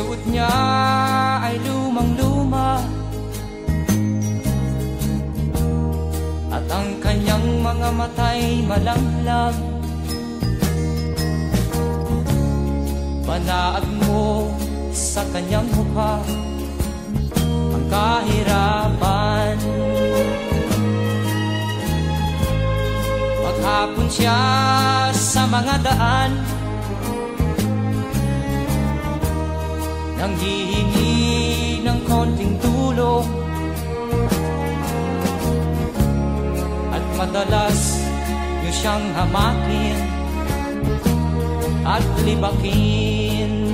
Suot niya ay lumang-luma. At ang kanyang mga matay malanglang Panaag mo sa kanyang mukha Ang kahirapan. Maghapon siya sa mga daan Nang hihingi ng konting tulong. At madalas niyo siyang hamakin At libakin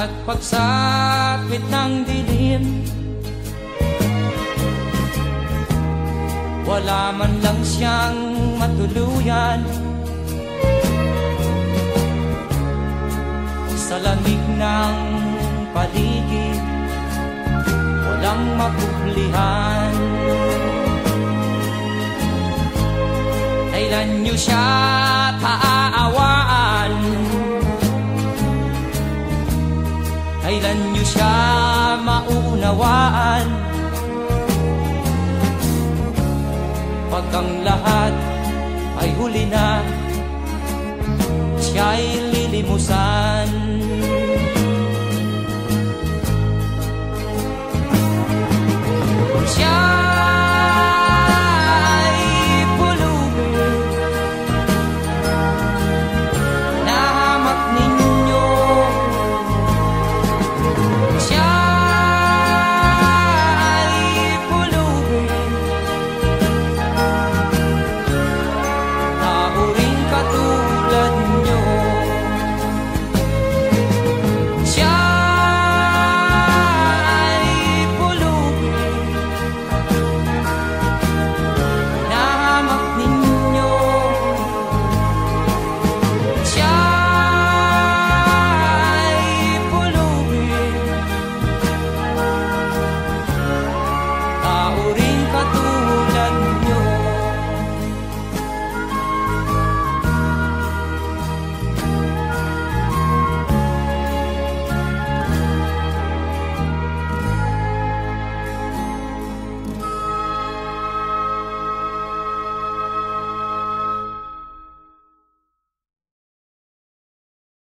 At pagsapit ng dilim. Wala man lang siyang matuluyan. Sa lamig ng paligid Walang mapuplihan. Kailan niyo siya kaaawaan Kailan niyo siya maunawaan? Pag ang lahat ay huli na Siya'y lilimusan